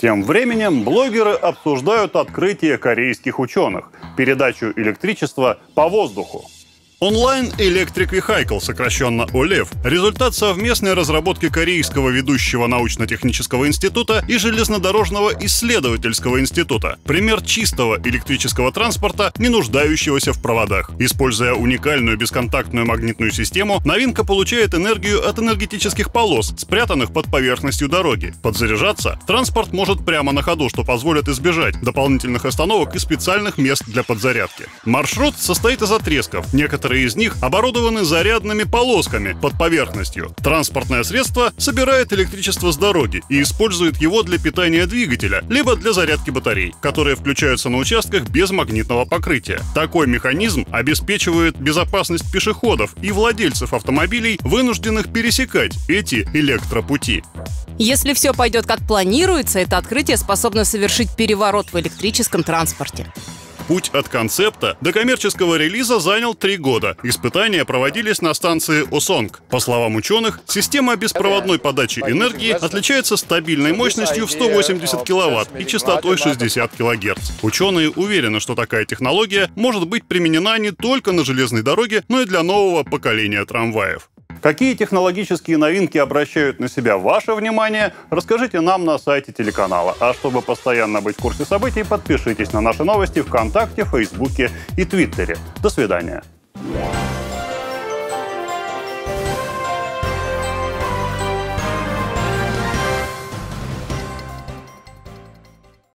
Тем временем блогеры обсуждают открытие корейских ученых – передачу электричества по воздуху. Online Electric Vehicle, сокращенно ОЛЕВ, результат совместной разработки Корейского ведущего научно-технического института и Железнодорожного исследовательского института. Пример чистого электрического транспорта, не нуждающегося в проводах. Используя уникальную бесконтактную магнитную систему, новинка получает энергию от энергетических полос, спрятанных под поверхностью дороги. Подзаряжаться транспорт может прямо на ходу, что позволит избежать дополнительных остановок и специальных мест для подзарядки. Маршрут состоит из отрезков. Некоторые Некоторые из них оборудованы зарядными полосками под поверхностью. Транспортное средство собирает электричество с дороги и использует его для питания двигателя, либо для зарядки батарей, которые включаются на участках без магнитного покрытия. Такой механизм обеспечивает безопасность пешеходов и владельцев автомобилей, вынужденных пересекать эти электропути. Если все пойдет как планируется, это открытие способно совершить переворот в электрическом транспорте. Путь от концепта до коммерческого релиза занял три года. Испытания проводились на станции Осонг. По словам ученых, система беспроводной подачи энергии отличается стабильной мощностью в 180 киловатт и частотой 60 килогерц. Ученые уверены, что такая технология может быть применена не только на железной дороге, но и для нового поколения трамваев. Какие технологические новинки обращают на себя ваше внимание, расскажите нам на сайте телеканала. А чтобы постоянно быть в курсе событий, подпишитесь на наши новости ВКонтакте, Фейсбуке и Твиттере. До свидания.